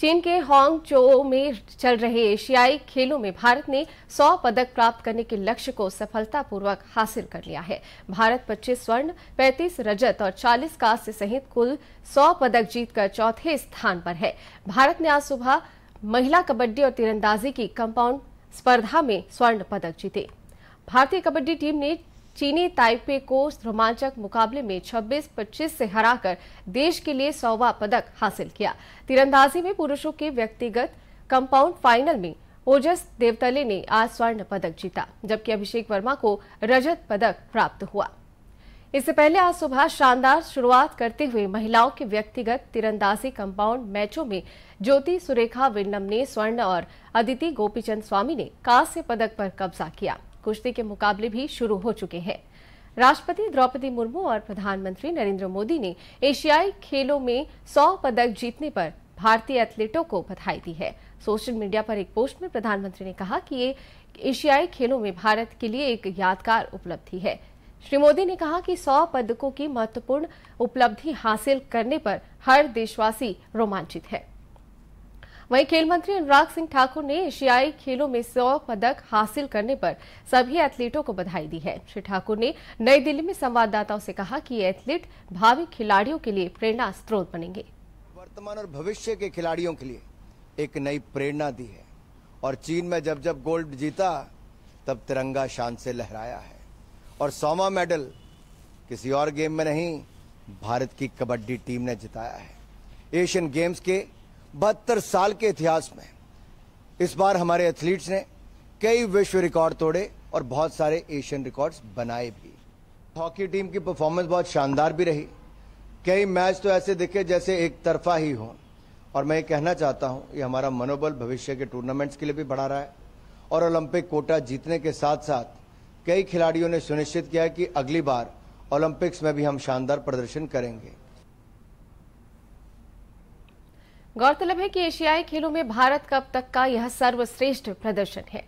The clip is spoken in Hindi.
चीन के हांग चो में चल रहे एशियाई खेलों में भारत ने 100 पदक प्राप्त करने के लक्ष्य को सफलतापूर्वक हासिल कर लिया है। भारत 25 स्वर्ण 35 रजत और 40 कांस्य सहित कुल 100 पदक जीतकर चौथे स्थान पर है। भारत ने आज सुबह महिला कबड्डी और तीरंदाजी की कंपाउंड स्पर्धा में स्वर्ण पदक जीते। भारतीय कबड्डी टीम ने चीनी ताइपे को रोमांचक मुकाबले में 26-25 से हराकर देश के लिए सौवा पदक हासिल किया। तीरंदाजी में पुरुषों के व्यक्तिगत कंपाउंड फाइनल में ओजस देवतले ने आज स्वर्ण पदक जीता, जबकि अभिषेक वर्मा को रजत पदक प्राप्त हुआ। इससे पहले आज सुबह शानदार शुरुआत करते हुए महिलाओं के व्यक्तिगत तीरंदाजी कंपाउंड मैचों में ज्योति सुरेखा विन्नम ने स्वर्ण और अदिति गोपीचंद स्वामी ने कांस्य पदक पर कब्जा किया। कुश्ती के मुकाबले भी शुरू हो चुके हैं। राष्ट्रपति द्रौपदी मुर्मू और प्रधानमंत्री नरेंद्र मोदी ने एशियाई खेलों में 100 पदक जीतने पर भारतीय एथलीटों को बधाई दी है। सोशल मीडिया पर एक पोस्ट में प्रधानमंत्री ने कहा कि ये एशियाई खेलों में भारत के लिए एक यादगार उपलब्धि है। श्री मोदी ने कहा कि 100 पदकों की महत्वपूर्ण उपलब्धि हासिल करने पर हर देशवासी रोमांचित है। वहीं खेल मंत्री अनुराग सिंह ठाकुर ने एशियाई खेलों में सौ पदक हासिल करने पर सभी एथलीटों को बधाई दी है। श्री ठाकुर ने नई दिल्ली में संवाददाताओं से कहा कि ये एथलीट भावी खिलाड़ियों के लिए प्रेरणा स्रोत बनेंगे। वर्तमान और भविष्य के खिलाड़ियों के लिए एक नई प्रेरणा दी है और चीन में जब जब गोल्ड जीता, तब तिरंगा शान से लहराया है। और सौवा मेडल किसी और गेम में नहीं, भारत की कबड्डी टीम ने जिताया है। एशियन गेम्स के बहत्तर साल के इतिहास में इस बार हमारे एथलीट्स ने कई विश्व रिकॉर्ड तोड़े और बहुत सारे एशियन रिकॉर्ड्स बनाए भी। हॉकी टीम की परफॉर्मेंस बहुत शानदार भी रही। कई मैच तो ऐसे दिखे जैसे एक तरफा ही हो। और मैं ये कहना चाहता हूँ, ये हमारा मनोबल भविष्य के टूर्नामेंट्स के लिए भी बढ़ा रहा है। और ओलंपिक कोटा जीतने के साथ साथ कई खिलाड़ियों ने सुनिश्चित किया कि अगली बार ओलंपिक्स में भी हम शानदार प्रदर्शन करेंगे। गौरतलब है कि एशियाई खेलों में भारत कब तक का यह सर्वश्रेष्ठ प्रदर्शन है।